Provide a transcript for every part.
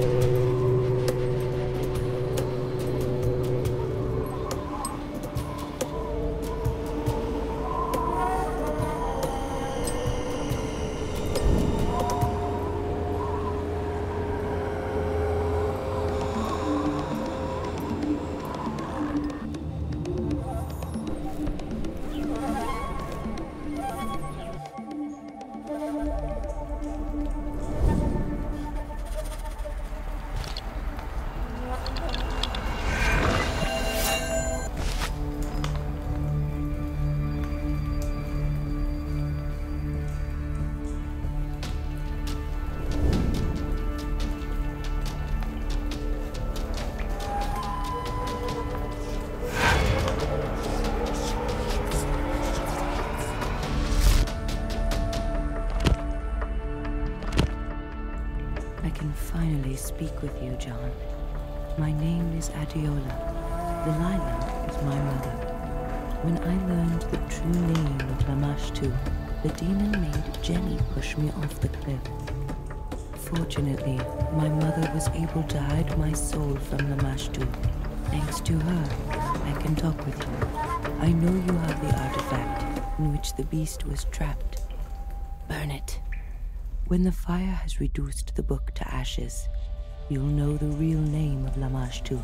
Oh. Speak with you, John. My name is Adeola. Delilah is my mother. When I learned the true name of Lamashtu, the demon made Jenny push me off the cliff. Fortunately, my mother was able to hide my soul from Lamashtu. Thanks to her, I can talk with you. I know you have the artifact in which the beast was trapped. Burn it. When the fire has reduced the book to ashes, you'll know the real name of Lamashtu.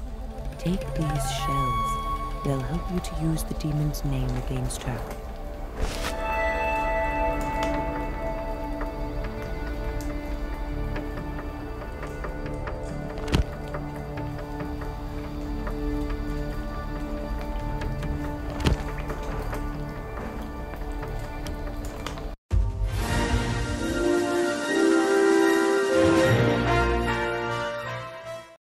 Take these shells. They'll help you to use the demon's name against her.